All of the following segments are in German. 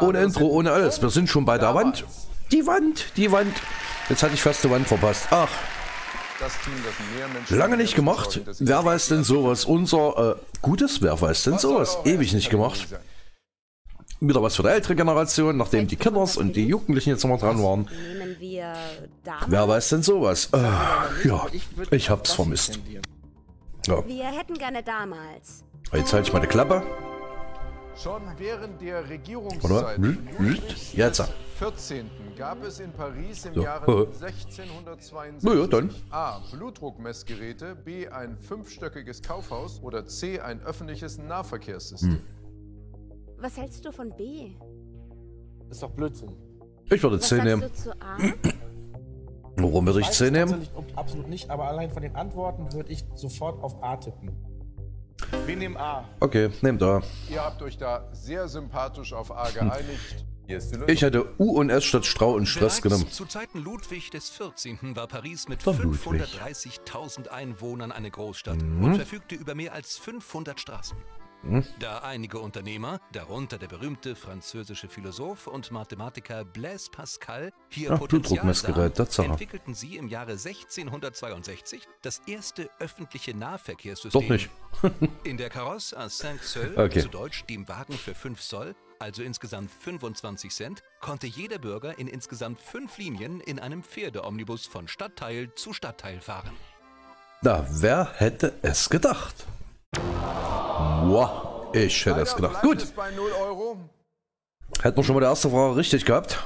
Ohne alle Intro, sind ohne alles. Wir sind schon bei der Wand. Die Wand, die Wand. Jetzt hatte ich fast die Wand verpasst. Ach, Das Team, das mehr Menschen lange nicht gemacht. Wer weiß denn sowas? Unser äh, Gutes, wer weiß denn sowas? Ewig nicht gemacht. sein? Wieder was für die ältere Generation, nachdem die Kinders und die Jugendlichen jetzt nochmal dran waren. Wer weiß denn sowas? Äh, ja, ich hab's vermisst. Ja. Wir hätten gerne damals. Jetzt halte ich meine Klappe. Schon während der Warte Regierungszeit? Hm? Jetzt. 14. gab es in Paris im So. Jahre Äh. 1662 Na ja, dann. A. Blutdruckmessgeräte, B. ein fünfstöckiges Kaufhaus oder C. ein öffentliches Nahverkehrssystem. Hm. Was hältst du von B? Ist doch Blödsinn. Ich würde Was 10 sagst nehmen. du zu A? Warum würde ich Weiß 10 nehmen? absolut nicht, aber allein von den Antworten würde ich sofort auf A tippen. Wir nehmen A. Okay, nehmt da. Ihr habt euch da sehr sympathisch auf A geeinigt. Die Lösung. Ich hätte U und S statt Strau und Stress Bereits genommen. zu Zeiten Ludwig des 14. war Paris mit Doch, Ludwig. 530.000 Einwohnern eine Großstadt Mhm. und verfügte über mehr als 500 Straßen. Da einige Unternehmer, darunter der berühmte französische Philosoph und Mathematiker Blaise Pascal, hier Ach, Potenzial sahen, entwickelten sie im Jahre 1662 das erste öffentliche Nahverkehrssystem. Doch nicht. In der Karosse à 5 Soll, Okay. zu Deutsch dem Wagen für 5 Soll, also insgesamt 25 Cent, konnte jeder Bürger in insgesamt fünf Linien in einem Pferdeomnibus von Stadtteil zu Stadtteil fahren. Na, wer hätte es gedacht? Wow, ich hätte es Leider gedacht. Gut, es bei 0 Euro. hätten wir schon mal die erste Frage richtig gehabt.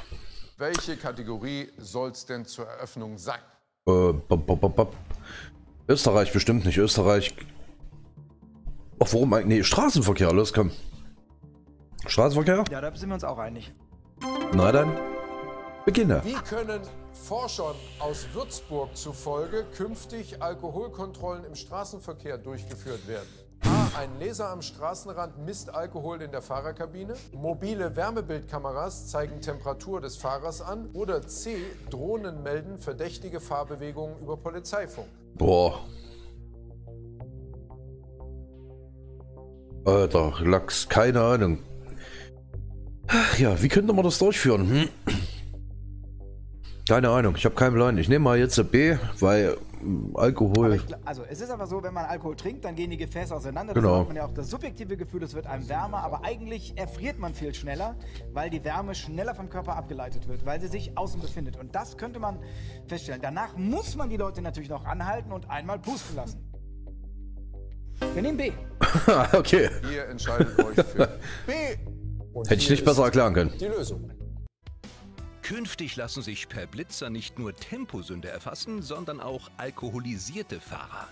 Welche Kategorie soll es denn zur Eröffnung sein? Äh, bop, bop, bop, bop. Österreich bestimmt nicht. Österreich. Ach, warum eigentlich? Nee, Straßenverkehr, los, komm. Straßenverkehr? Ja, da sind wir uns auch einig. Na dann, beginne. Wie können Forschern aus Würzburg zufolge künftig Alkoholkontrollen im Straßenverkehr durchgeführt werden? Ein Laser am Straßenrand misst Alkohol in der Fahrerkabine. Mobile Wärmebildkameras zeigen Temperatur des Fahrers an. Oder C. Drohnen melden verdächtige Fahrbewegungen über Polizeifunk. Boah. Alter, Lachs, keine Ahnung. Ach ja, wie könnte man das durchführen? Hm? Keine Ahnung, ich habe keinen Plan. Ich nehme mal jetzt ein B, weil Aber Alkohol. ich, also es ist aber so, wenn man Alkohol trinkt, dann gehen die Gefäße auseinander. Genau. Das hat man ja auch das subjektive Gefühl, es wird einem wärmer, aber eigentlich erfriert man viel schneller, weil die Wärme schneller vom Körper abgeleitet wird, weil sie sich außen befindet. Und das könnte man feststellen. Danach muss man die Leute natürlich noch anhalten und einmal pusten lassen. Wir nehmen B. okay, Ihr entscheidet euch für B. Und hätte ich nicht besser erklären können. Die Lösung. Künftig lassen sich per Blitzer nicht nur Temposünde erfassen, sondern auch alkoholisierte Fahrer.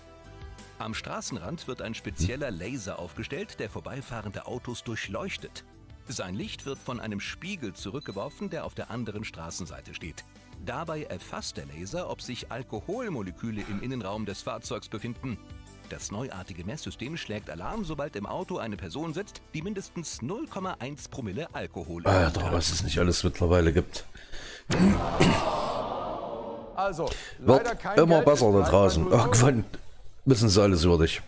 Am Straßenrand wird ein spezieller Laser aufgestellt, der vorbeifahrende Autos durchleuchtet. Sein Licht wird von einem Spiegel zurückgeworfen, der auf der anderen Straßenseite steht. Dabei erfasst der Laser, ob sich Alkoholmoleküle im Innenraum des Fahrzeugs befinden. Das neuartige Messsystem schlägt Alarm, sobald im Auto eine Person sitzt, die mindestens 0,1 Promille Alkohol Blut Alter, hat. was es nicht alles mittlerweile gibt. Also, leider Wird kein immer Geld, besser es da draußen. Irgendwann wissen sie alles über dich.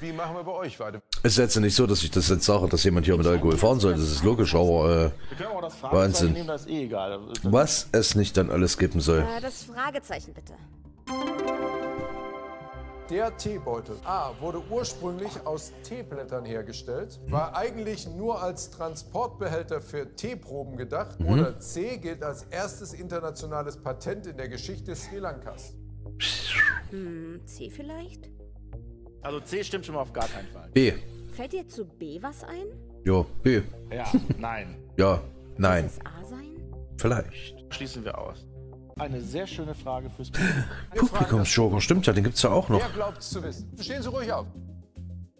Wie machen wir bei euch weiter? Es ist jetzt nicht so, dass ich das jetzt sage, dass jemand hier mit Alkohol fahren soll. Das ist logisch, aber äh, Wahnsinn. eh was es nicht dann alles geben soll. Äh, das Fragezeichen bitte. Der Teebeutel A wurde ursprünglich aus Teeblättern hergestellt, war eigentlich nur als Transportbehälter für Teeproben gedacht oder C gilt als erstes internationales Patent in der Geschichte Sri Lankas. Hm, C vielleicht? Also C stimmt schon mal auf gar keinen Fall. B. Fällt dir zu B was ein? Ja, B. Ja, nein. Ja, nein. Muss es A sein? Vielleicht. Schließen wir aus. Eine sehr schöne Frage fürs Publikumsjoker, stimmt ja, den gibt's ja auch noch. Wer glaubt es zu wissen? Stehen Sie ruhig auf.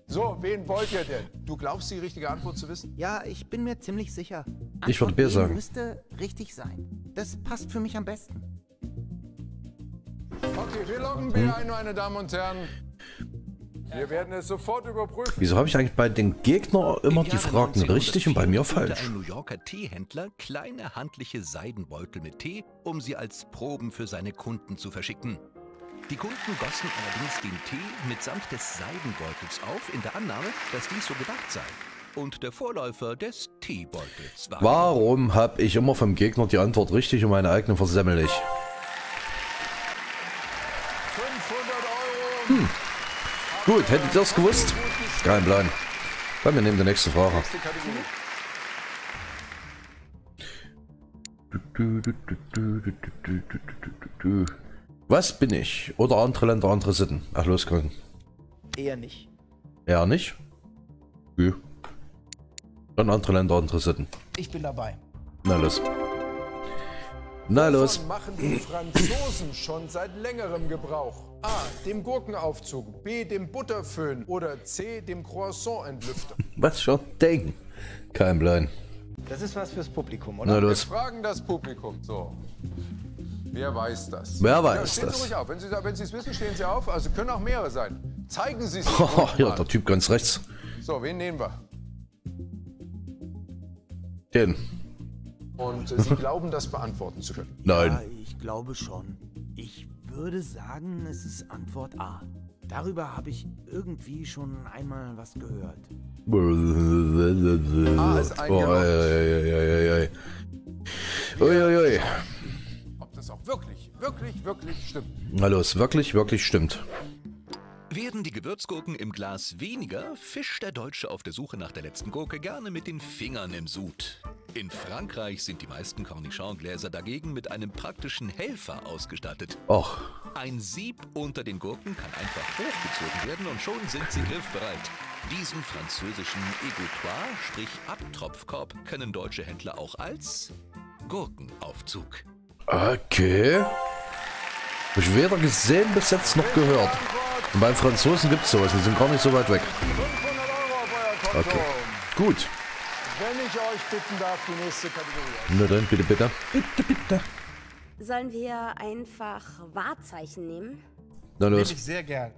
So, wen wollt ihr denn? Du glaubst die richtige Antwort zu wissen? Ja, ich bin mir ziemlich sicher. Ich würde Antwort B sagen. müsste richtig sein. Das passt für mich am besten. Okay, wir loggen B ein, meine Damen und Herren. Wir werden es sofort überprüfen. Wieso habe ich eigentlich bei den Gegnern immer die Fragen richtig und bei mir falsch? ein New Yorker Teehändler kleine handliche Seidenbeutel mit Tee, um sie als Proben für seine Kunden zu verschicken. Die Kunden gossen allerdings den Tee mitsamt des Seidenbeutels auf, in der Annahme, dass dies so gedacht sei. und der Vorläufer des Teebeutels war. Warum habe ich immer vom Gegner die Antwort richtig und meine eigene versemmel ich? Gut, hättet ihr das gewusst? Kein Plan. Komm, wir nehmen die nächste Frage. Was bin ich? Oder andere Länder, andere Sitten? Ach, los, komm. Eher nicht. Ja, nicht? Nö. Dann andere Länder, andere Sitten. Ich bin dabei. Na los. Na los. Davon machen die Franzosen schon seit längerem Gebrauch. A. Dem Gurkenaufzug. B. Dem Butterföhn. Oder C. Dem Croissant-Entlüfter. Was schon denken? Kein Plan. Das ist was fürs Publikum, Na oder? Wir los. fragen das Publikum. So. Wer weiß das? Wer weiß stehen das? Sie ruhig auf. Wenn Sie wenn Sie es wissen, stehen Sie auf. Also können auch mehrere sein. Zeigen Sie es. Oh, ja, der Typ ganz rechts. So, wen nehmen wir? Den. Und äh, Sie glauben, das beantworten zu können. Ja, Nein. ich glaube schon. Ich würde sagen, es ist Antwort A. Darüber habe ich irgendwie schon einmal was gehört. A ist Oh, eingeloggt. ei, ei, ei, ei, ei. Ui, ui, ui. Ob das auch wirklich, wirklich, wirklich stimmt. Na los, wirklich, wirklich stimmt. Werden die Gewürzgurken im Glas weniger, fischt der Deutsche auf der Suche nach der letzten Gurke gerne mit den Fingern im Sud. In Frankreich sind die meisten Cornichon-Gläser dagegen mit einem praktischen Helfer ausgestattet. Ach, Ein Sieb unter den Gurken kann einfach hochgezogen werden und schon sind sie griffbereit. Diesen französischen Égouttoir, sprich Abtropfkorb, kennen deutsche Händler auch als Gurkenaufzug. okay. Hab ich weder gesehen bis jetzt noch gehört. Und beim Franzosen gibt's sowas, die sind gar nicht so weit weg. 500 Euro auf euer Konto. Okay. Gut. Wenn ich euch bitten darf, die nächste Kategorie. Na dann, bitte, bitte. Bitte, bitte. Sollen wir einfach Wahrzeichen nehmen? Na Nehme los. ich sehr gern.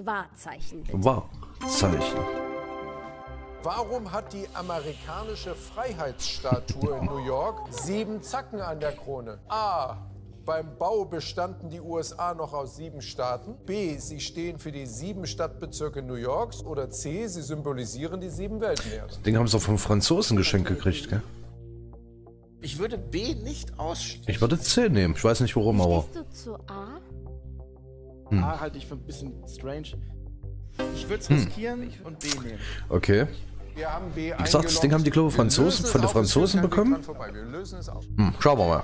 Wahrzeichen. bitte. Wahrzeichen. Warum hat die amerikanische Freiheitsstatue in New York sieben Zacken an der Krone? A. Beim Bau bestanden die USA noch aus sieben Staaten. B. Sie stehen für die sieben Stadtbezirke New Yorks. Oder C. Sie symbolisieren die sieben Weltmeere. Das Ding haben sie vom Franzosen geschenkt gekriegt, gell? Ich würde B nicht ausschließen. Ich würde C nehmen. Ich weiß nicht warum, aber. Stehst du zu A? A halte ich für ein bisschen strange. Ich würde es riskieren und B nehmen. Okay. Wir haben B Wie gesagt, das Ding haben die, glaube Franzosen- von den Franzosen bekommen? dran vorbei. Wir lösen es auf. Hm, schauen wir mal.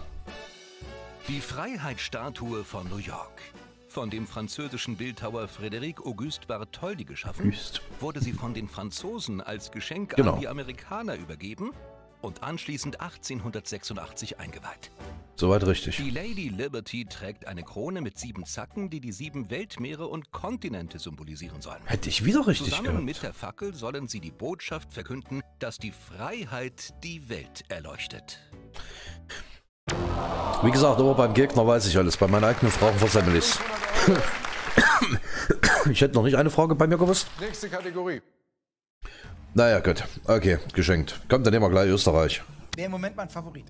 Die Freiheitsstatue von New York. Von dem französischen Bildhauer Frédéric Auguste Bartholdi geschaffen, Wüst. wurde sie von den Franzosen als Geschenk Genau. an die Amerikaner übergeben und anschließend 1886 eingeweiht. Soweit richtig. Die Lady Liberty trägt eine Krone mit sieben Zacken, die die sieben Weltmeere und Kontinente symbolisieren sollen. Hätte ich wieder richtig Zusammen gehabt. mit der Fackel sollen sie die Botschaft verkünden, dass die Freiheit die Welt erleuchtet. Wie gesagt, aber beim Gegner weiß ich alles. Bei meinen eigenen Fragen versemmel ich's. Ich hätte noch nicht eine Frage bei mir gewusst. Nächste Kategorie. Naja, gut. Okay, geschenkt. Kommt, dann nehmen wir gleich Österreich. Wäre im Moment mein Favorit.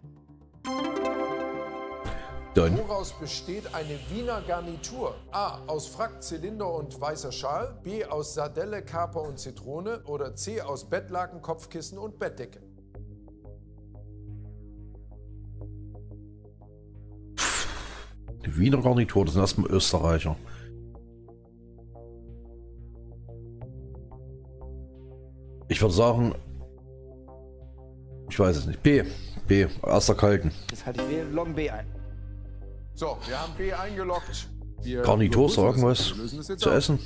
Dann. Woraus besteht eine Wiener Garnitur? A. Aus Frack, Zylinder und weißer Schal. B. Aus Sardelle, Kaper und Zitrone. Oder C. Aus Bettlaken, Kopfkissen und Bettdecke. Die Wiener Garnitur, das sind erstmal Österreicher. Ich würde sagen. Ich weiß es nicht. B. B. Erster Kalten. Das halte ich. Loggen B ein. So, wir haben B eingeloggt. Wir Garnitur, ist da überprüfen irgendwas es. Wir lösen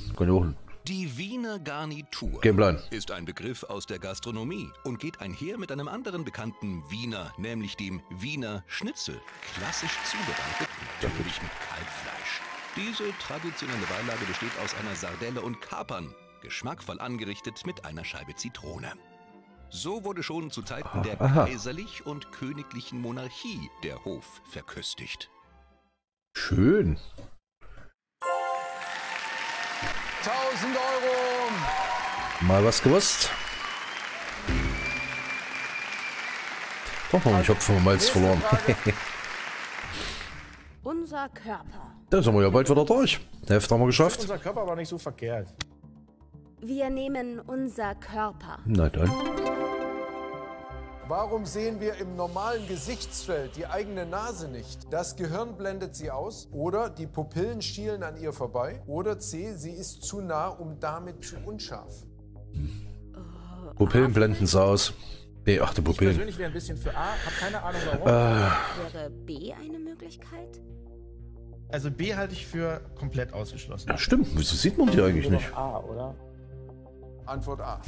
Die Wiener Garnitur ist ein Begriff aus der Gastronomie und geht einher mit einem anderen bekannten Wiener, nämlich dem Wiener Schnitzel, klassisch zubereitet, natürlich mit Kalbfleisch. Diese traditionelle Beilage besteht aus einer Sardelle und Kapern, geschmackvoll angerichtet mit einer Scheibe Zitrone. So wurde schon zu Zeiten der Aha. kaiserlich und königlichen Monarchie der Hof verköstigt. Schön. 1000 Euro. Mal was gewusst. Doch ich hab von Malz verloren. Unser Körper. Dann sind wir ja bald wieder durch. Die Hälfte haben wir geschafft. Unser Körper war nicht so verkehrt. Wir nehmen unser Körper. Na dann. Warum sehen wir im normalen Gesichtsfeld die eigene Nase nicht? Das Gehirn blendet sie aus oder die Pupillen schielen an ihr vorbei oder C, sie ist zu nah, um damit zu unscharf. Pupillen blenden es aus. Nee, ach, die Ich Pupillen. persönlich wäre ein bisschen für A, hab keine Ahnung warum. Wäre B eine Möglichkeit? Also B halte ich für komplett ausgeschlossen. Ja, stimmt. Wieso sieht man die eigentlich nicht? A, oder? Antwort A.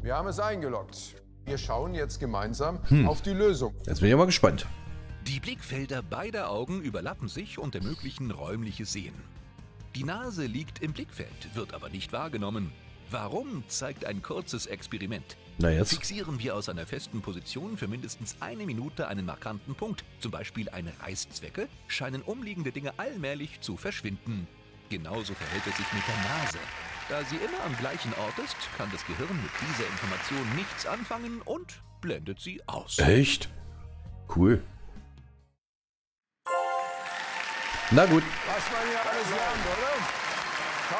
Wir haben es eingeloggt. Wir schauen jetzt gemeinsam Hm. auf die Lösung. Jetzt bin ich mal gespannt. Die Blickfelder beider Augen überlappen sich und ermöglichen räumliches Sehen. Die Nase liegt im Blickfeld, wird aber nicht wahrgenommen. Warum, zeigt ein kurzes Experiment. Na jetzt. Fixieren wir aus einer festen Position für mindestens eine Minute einen markanten Punkt, zum Beispiel eine Reißzwecke, scheinen umliegende Dinge allmählich zu verschwinden. Genauso verhält es sich mit der Nase. Da sie immer am gleichen Ort ist, kann das Gehirn mit dieser Information nichts anfangen und blendet sie aus. Echt? Cool. Na gut. Was man hier alles lernt, oder?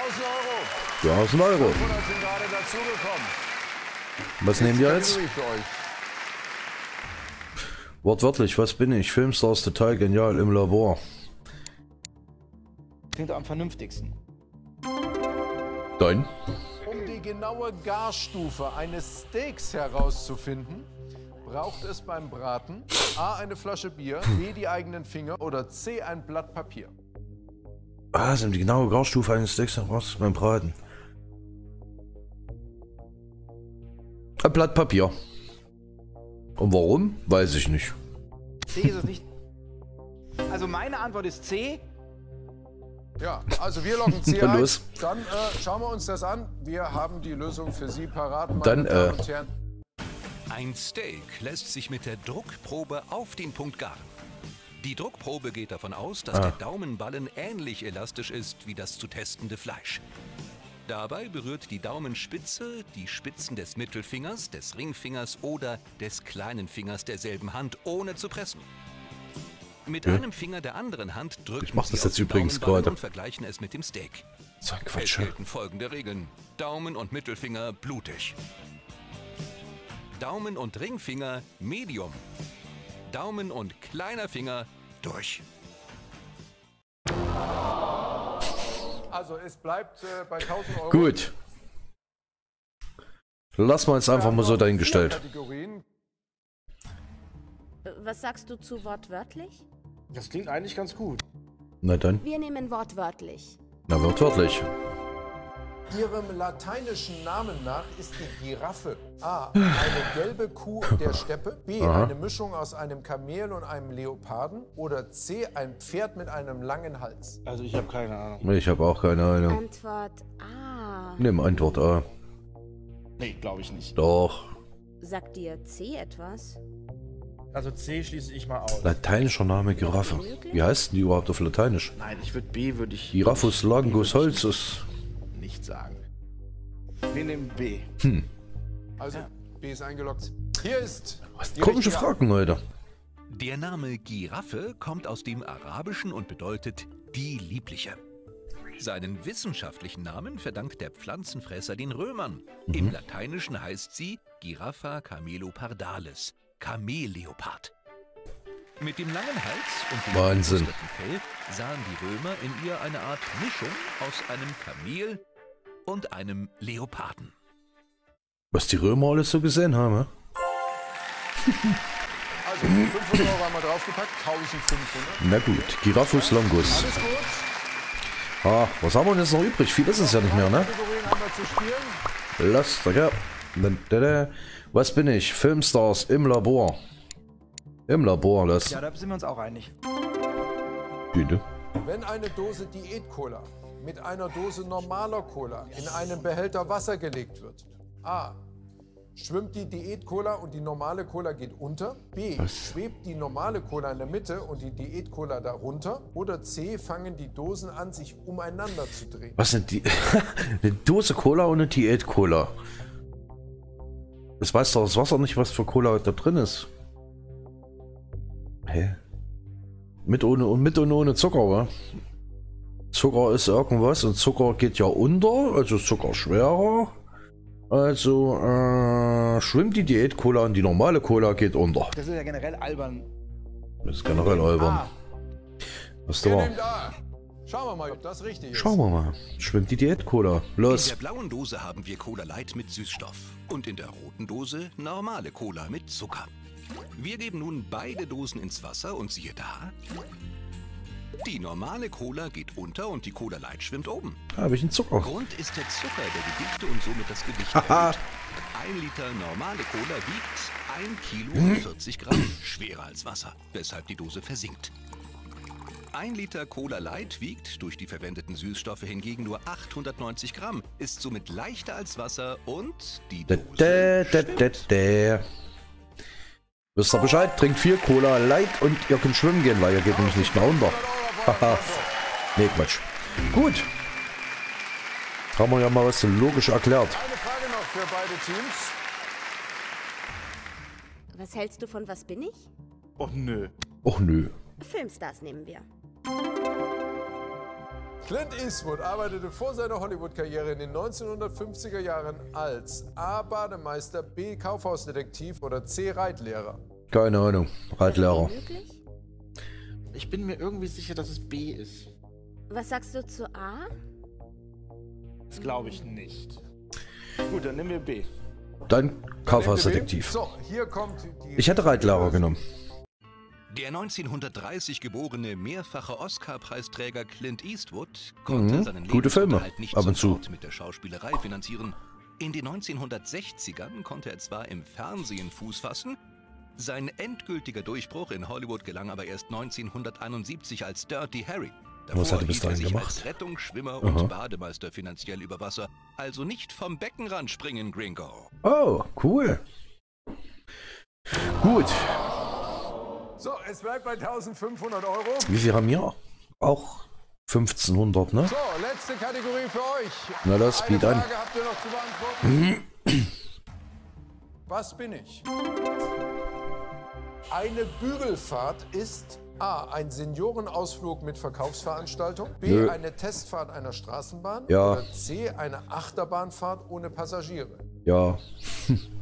1000 Euro. Du hast einen Euro. 100 sind gerade dazugekommen. Was nehmen wir jetzt? Wortwörtlich, was bin ich? Filmstars total genial im Labor. Klingt am vernünftigsten. Dann? Um die genaue Garstufe eines Steaks herauszufinden, braucht es beim Braten A. eine Flasche Bier, B. die eigenen Finger oder C. ein Blatt Papier. Ah, sind die genaue Garstufe eines Steaks raus beim Braten. Ein Blatt Papier. Und warum? Weiß ich nicht. C ist es nicht. Also meine Antwort ist C. Ja, also wir loggen C Dann ein. los. Dann äh, schauen wir uns das an. Wir haben die Lösung für Sie parat, meine Dann, Damen äh, und Herren. Ein Steak lässt sich mit der Druckprobe auf den Punkt garen. Die Druckprobe geht davon aus, dass Ah. der Daumenballen ähnlich elastisch ist wie das zu testende Fleisch. Dabei berührt die Daumenspitze die Spitzen des Mittelfingers, des Ringfingers oder des kleinen Fingers derselben Hand, ohne zu pressen. Mit Ja. einem Finger der anderen Hand drücken Ich mach das jetzt übrigens gerade. und vergleichen es mit dem Steak. So ein Es Quatsch. gelten folgende Regeln. Daumen und Mittelfinger blutig. Daumen und Ringfinger medium. Daumen und kleiner Finger durch. Also es bleibt äh, bei 1000 Euro. Gut. Lass mal jetzt einfach mal so dahingestellt. Äh, Was sagst du zu wortwörtlich? Das klingt eigentlich ganz gut. Na dann. Wir nehmen wortwörtlich. Na, wortwörtlich. Ihrem lateinischen Namen nach ist die Giraffe A. eine gelbe Kuh der Steppe, B. Aha. eine Mischung aus einem Kamel und einem Leoparden oder C. ein Pferd mit einem langen Hals. Also ich habe keine Ahnung. Ich habe auch keine Ahnung. Antwort A. Nimm Antwort A. Nee, glaube ich nicht. Doch. Sagt dir C etwas? Also C schließe ich mal aus. Lateinischer Name Giraffe. Wie heißt denn die überhaupt auf Lateinisch? Nein, ich würde B würde ich Giraffus langus holzus. nicht sagen. Wir nehmen B. Also B ist eingeloggt. Hier ist die Komische Fragen heute. Der Name Giraffe kommt aus dem Arabischen und bedeutet die Liebliche. Seinen wissenschaftlichen Namen verdankt der Pflanzenfresser den Römern. Im Lateinischen heißt sie Giraffa camelopardalis, Kamelleopard. Mit dem langen Hals und dem Wahnsinn. Fell sahen die Römer in ihr eine Art Mischung aus einem Kamel und einem Leoparden. Was die Römer alles so gesehen haben? Also 500 Euro haben wir draufgepackt, 1500. Na gut, Giraffus longus. Alles gut. Ah, was haben wir denn jetzt noch übrig? Viel ist es ja nicht mehr, ne? Lass, da, da. Was bin ich? Filmstars im Labor. Im Labor, lass. Ja, da sind wir uns auch einig. Bitte. Wenn eine Dose Diät-Cola mit einer Dose normaler Cola in einen Behälter Wasser gelegt wird. A. Schwimmt die Diät-Cola und die normale Cola geht unter? B. Schwebt die normale Cola in der Mitte und die Diät-Cola darunter? Oder C. Fangen die Dosen an, sich umeinander zu drehen? Was sind die? eine Dose Cola und eine Diät-Cola. Das weiß doch das Wasser nicht, was für Cola da drin ist. Hä? Mit ohne und mit und ohne Zucker, wa? Zucker ist irgendwas und Zucker geht ja unter, also Zucker schwerer. Also, äh, schwimmt die Diät-Cola und die normale Cola geht unter. Das ist ja generell albern. Das ist generell albern. Ah, Was da Schauen wir mal, ob das richtig ist. Schauen wir mal. Schwimmt die Diät-Cola. In Los. der blauen Dose haben wir Cola Light mit Süßstoff und in der roten Dose normale Cola mit Zucker. Wir geben nun beide Dosen ins Wasser und siehe da, die normale Cola geht unter und die Cola Light schwimmt oben. Da habe ich einen Zucker. Grund ist der Zucker, der die Dichte und somit das Gewicht Haha. erhöht. Ein Liter normale Cola wiegt ein Kilo und 40 Gramm, schwerer als Wasser, weshalb die Dose versinkt. Ein Liter Cola Light wiegt durch die verwendeten Süßstoffe hingegen nur 890 Gramm, ist somit leichter als Wasser und die Dose da, da, da, da. Wisst ihr Bescheid? Trinkt viel Cola Light und ihr könnt schwimmen gehen, weil ihr geht nämlich nicht mehr unter. Haha. nee, Quatsch. Gut. Haben wir ja mal was so logisch erklärt. Eine Frage noch für beide Teams. Was hältst du von Was bin ich? Oh nö. Och nö. Filmstars nehmen wir. Clint Eastwood arbeitete vor seiner Hollywood-Karriere in den 1950er Jahren als A. Bademeister, B. Kaufhausdetektiv oder C. Reitlehrer. Keine Ahnung. Reitlehrer. Möglich? Ich bin mir irgendwie sicher, dass es B ist. Was sagst du zu A? Das glaube ich nicht. Gut, dann nehmen wir B. Dann Kaufhausdetektiv. So, hier kommt die. Ich hätte Reitlehrer genommen. Der 1930 geborene mehrfache Oscar-Preisträger Clint Eastwood konnte Mhm, seinen gute Filme, nicht ab und zu. mit der Schauspielerei finanzieren. In den 1960ern konnte er zwar im Fernsehen Fuß fassen, sein endgültiger Durchbruch in Hollywood gelang aber erst 1971 als Dirty Harry. Was hat er bis dahin sich gemacht? als Rettungsschwimmer Aha. und Bademeister finanziell über Wasser, also nicht vom Beckenrand springen, Gringo. Oh, cool. Gut. So, es bleibt bei 1500 Euro. Wie viel haben wir? Auch 1500, ne? So, letzte Kategorie für euch. Na Eine biet an. Frage habt ihr noch zu beantworten? Was bin ich? Eine Bügelfahrt ist A. Ein Seniorenausflug mit Verkaufsveranstaltung. B. Nö. Eine Testfahrt einer Straßenbahn. Ja. Oder C. Eine Achterbahnfahrt ohne Passagiere. Ja.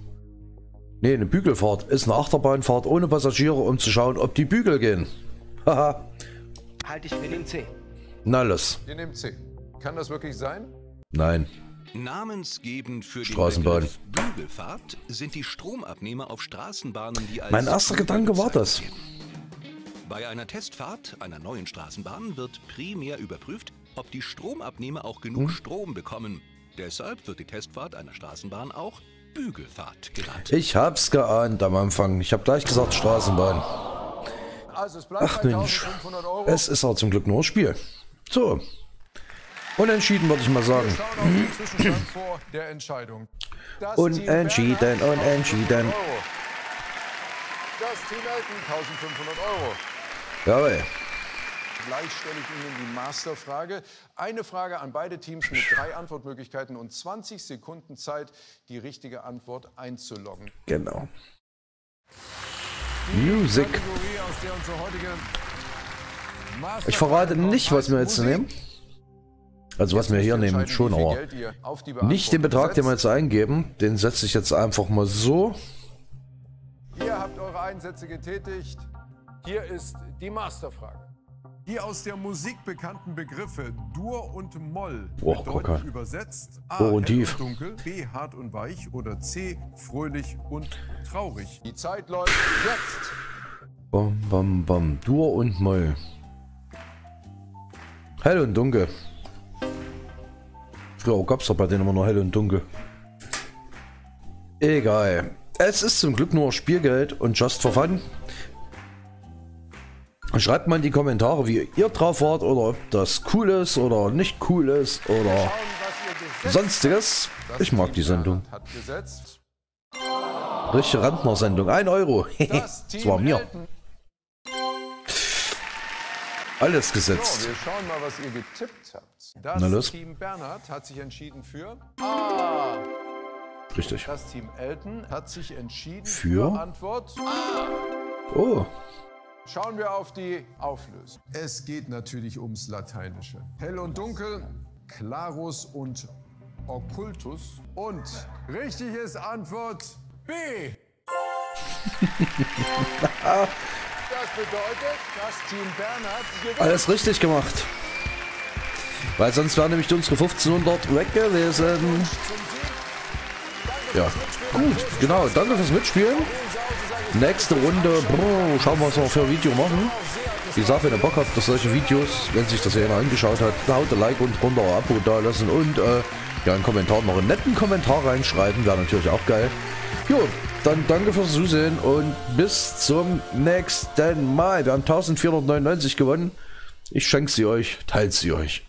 nee, eine Bügelfahrt ist eine Achterbahnfahrt ohne Passagiere, um zu schauen, ob die Bügel gehen. Haha. halte ich für den C. Na los. Ihr nehmt C. Kann das wirklich sein? Nein. Namensgebend für den Straßenbahn. Begriff Bügelfahrt sind die Stromabnehmer auf Straßenbahnen, die als Mein erster Gedanke war das. Bei einer Testfahrt einer neuen Straßenbahn wird primär überprüft, ob die Stromabnehmer auch genug Hm? Strom bekommen. Deshalb wird die Testfahrt einer Straßenbahn auch Bügelfahrt genannt. Ich hab's geahnt am Anfang. Ich hab gleich gesagt Straßenbahn. Also es bleibt Ach Mensch. 1500 Euro. Es ist aber zum Glück nur ein Spiel. So. Unentschieden würde ich mal sagen. Unentschieden, unentschieden. 1500 Euro. Das Team Elton 1500 Euro. Jawohl. Gleich stelle ich Ihnen die Masterfrage. Eine Frage an beide Teams mit drei Antwortmöglichkeiten und 20 Sekunden Zeit, die richtige Antwort einzuloggen. Genau. Music. Masterfrage Ich verrate nicht, was wir jetzt Musik. nehmen. Also was Jetzt wir hier nehmen, schon, aber nicht den Betrag, den wir jetzt eingeben. Den setze ich jetzt einfach mal so. Ihr habt eure Einsätze getätigt. Hier ist die Masterfrage. Die aus der Musik bekannten Begriffe Dur und Moll Oh, bedeuten übersetzt A. Und hell tief. Und dunkel, B. Hart und weich oder C. Fröhlich und traurig. Die Zeit läuft jetzt. Bam, bam, bam. Dur und Moll. Hell und dunkel. Früher gab es doch bei denen immer nur hell und dunkel. Egal. Es ist zum Glück nur Spielgeld und just for fun. Schreibt mal in die Kommentare, wie ihr drauf wart oder ob das cool ist oder nicht cool ist oder sonstiges. Ich mag die Sendung. Richtige Rentner-Sendung. 1 Euro. Das war mir. Alles So, gesetzt. wir schauen mal, was ihr getippt habt. Das Na los. Team Bernhard hat sich entschieden für A. Richtig. Das Team Elton hat sich entschieden Für? für Antwort A. Oh. Schauen wir auf die Auflösung. Es geht natürlich ums Lateinische. Hell und dunkel, Clarus und Okkultus. Und richtig ist Antwort B. das bedeutet, das Team Bernhard gewinnt. Alles richtig gemacht. Weil sonst wären nämlich unsere 1500 weg gewesen. Ja, gut, genau. Danke fürs Mitspielen. Nächste Runde, boah, schauen wir, was wir für ein Video machen. Wie gesagt, wenn ihr Bock habt auf solche Videos, wenn sich das einer angeschaut hat, haut ein Like und runter, ein Abo da lassen und äh, ja, einen Kommentar noch einen netten Kommentar reinschreiben, wäre natürlich auch geil. Jo, dann danke fürs Zusehen und bis zum nächsten Mal. Wir haben 1499 gewonnen. Ich schenke sie euch, teilt sie euch.